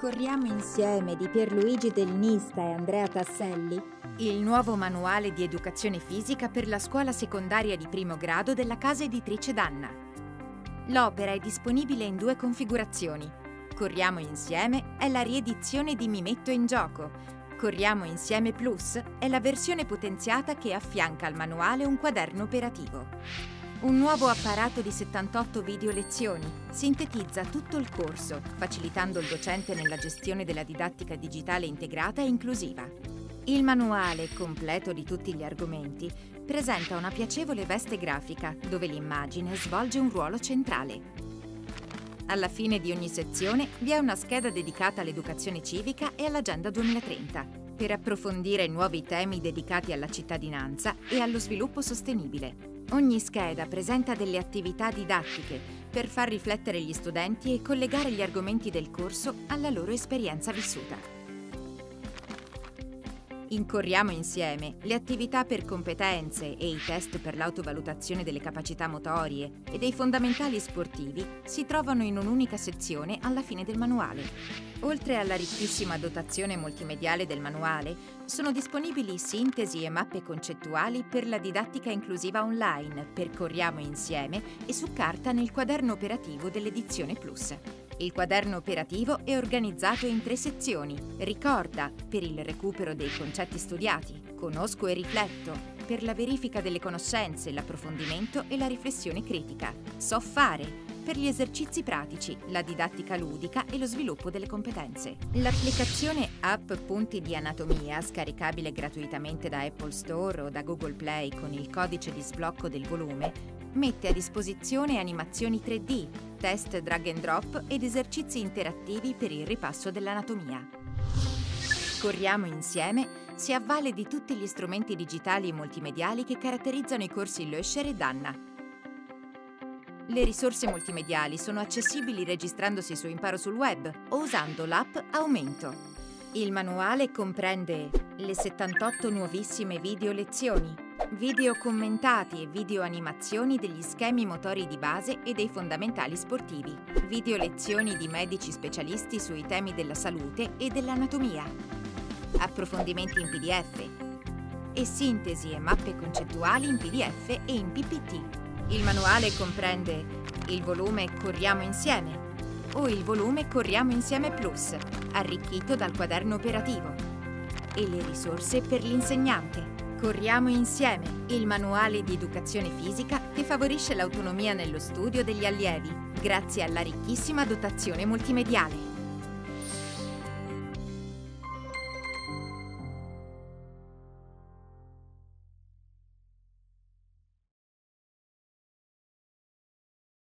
Corriamo insieme di Pierluigi Del Nista e Andrea Tasselli. Il nuovo manuale di educazione fisica per la scuola secondaria di primo grado della casa editrice Danna. L'opera è disponibile in due configurazioni. Corriamo insieme è la riedizione di Mi metto in gioco. Corriamo insieme Plus è la versione potenziata che affianca al manuale un quaderno operativo. Un nuovo apparato di 78 video lezioni sintetizza tutto il corso, facilitando il docente nella gestione della didattica digitale integrata e inclusiva. Il manuale, completo di tutti gli argomenti, presenta una piacevole veste grafica dove l'immagine svolge un ruolo centrale. Alla fine di ogni sezione vi è una scheda dedicata all'educazione civica e all'Agenda 2030, per approfondire nuovi temi dedicati alla cittadinanza e allo sviluppo sostenibile. Ogni scheda presenta delle attività didattiche per far riflettere gli studenti e collegare gli argomenti del corso alla loro esperienza vissuta. Incorriamo insieme le attività per competenze e i test per l'autovalutazione delle capacità motorie e dei fondamentali sportivi si trovano in un'unica sezione alla fine del manuale. Oltre alla ricchissima dotazione multimediale del manuale, sono disponibili sintesi e mappe concettuali per la didattica inclusiva online per Corriamo insieme e su carta nel quaderno operativo dell'edizione Plus. Il quaderno operativo è organizzato in tre sezioni. Ricorda, per il recupero dei concetti studiati. Conosco e rifletto, per la verifica delle conoscenze, l'approfondimento e la riflessione critica. So fare, per gli esercizi pratici, la didattica ludica e lo sviluppo delle competenze. L'applicazione App Punti di Anatomia, scaricabile gratuitamente da Apple Store o da Google Play con il codice di sblocco del volume, mette a disposizione animazioni 3D, test drag and drop ed esercizi interattivi per il ripasso dell'anatomia. Corriamo insieme si avvale di tutti gli strumenti digitali e multimediali che caratterizzano i corsi Löscher e Danna. Le risorse multimediali sono accessibili registrandosi su Imparo sul web o usando l'app Aumento. Il manuale comprende le 78 nuovissime video lezioni, video commentati e video animazioni degli schemi motori di base e dei fondamentali sportivi, video lezioni di medici specialisti sui temi della salute e dell'anatomia, approfondimenti in PDF e sintesi e mappe concettuali in PDF e in PPT. Il manuale comprende il volume Corriamo insieme o il volume Corriamo insieme Plus, arricchito dal quaderno operativo, e le risorse per l'insegnante. Corriamo insieme, il manuale di educazione fisica che favorisce l'autonomia nello studio degli allievi, grazie alla ricchissima dotazione multimediale.